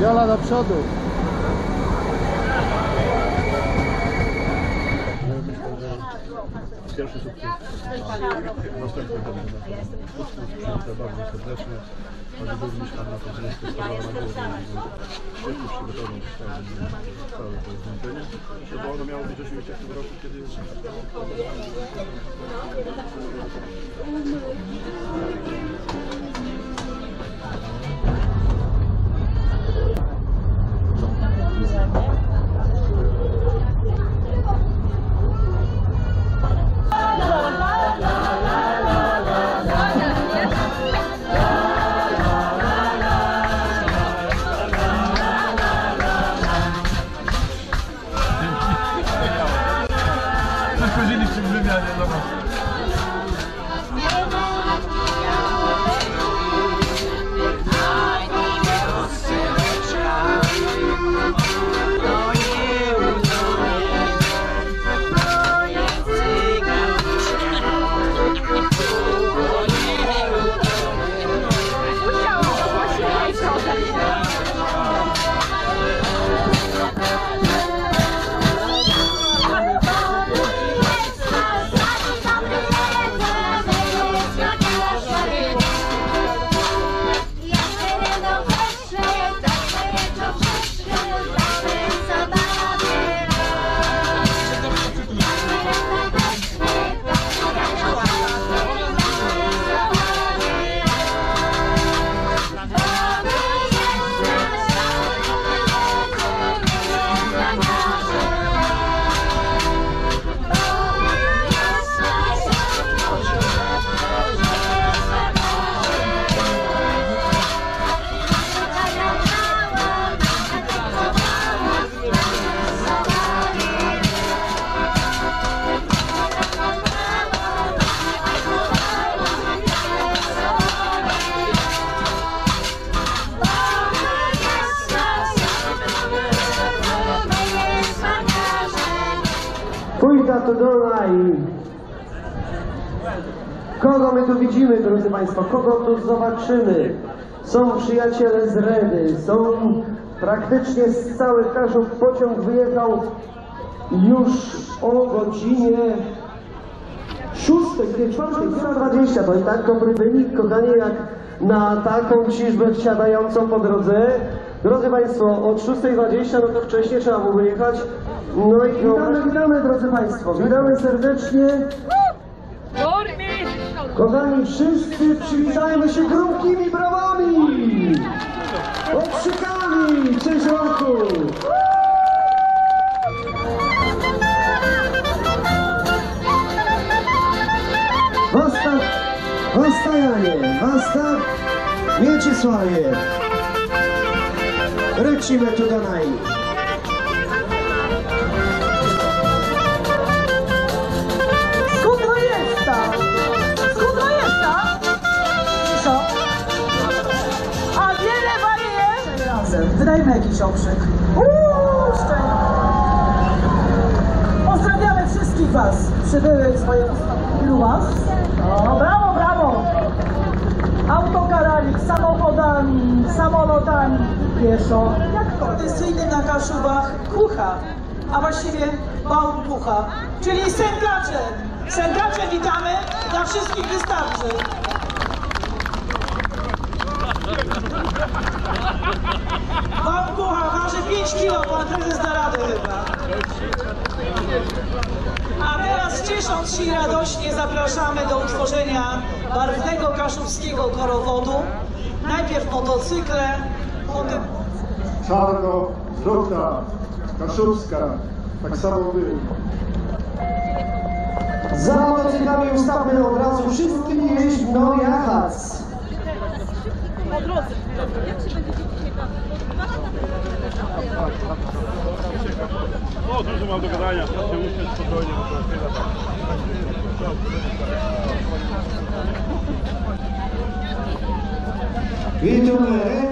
Jola do przodu. Pierwszy sukces. Następny na Dziękuję bardzo serdecznie. Pani Burmistrz Anna Kozielska stawała na i świetnie przygotowaną została całe to zmęczenie. No bo ono miało być oczywiście w tym roku, kiedy ルミアでございます Pójda to Dunaj. Kogo my tu widzimy, drodzy Państwo? Kogo tu zobaczymy? Są przyjaciele z Redy, są praktycznie z całych Kaszub. Pociąg wyjechał już o godzinie 6, nie, 4.20. To i tak dobry wynik, kochani, jak na taką ciżbę wsiadającą po drodze. Drodzy Państwo, od 6.20, no to wcześniej trzeba było wyjechać. No i witamy, witamy, drodzy Państwo. Witamy serdecznie. Kochani, wszyscy przywitajmy się gromkimi brawami! Okrzykami! Cześć roku! Wastaw, Wastajanie, Wastaw, Mieczysławie. Lecimy tu do naj. Razem. Wydajmy jakiś okrzyk. Uuu. Pozdrawiamy wszystkich Was. Przybyłych swoje ilu Was? O, brawo, brawo. Autokarami, samochodami, samolotami, pieszo. Tradycyjny na Kaszubach kucha, a właściwie bałbucha, czyli sękacze. Sękacze witamy, dla wszystkich wystarczy. Radośnie zapraszamy do utworzenia barwnego kaszubskiego korowodu. Najpierw motocykle, potem Czarno, żółta, kaszubska, tak samo wy. Za motocyklami ustawmy od razu wszystkim jeść no jechać. O, dużo mam do gadania. Się usiąść spokojnie, bo to chwila. I tu ręce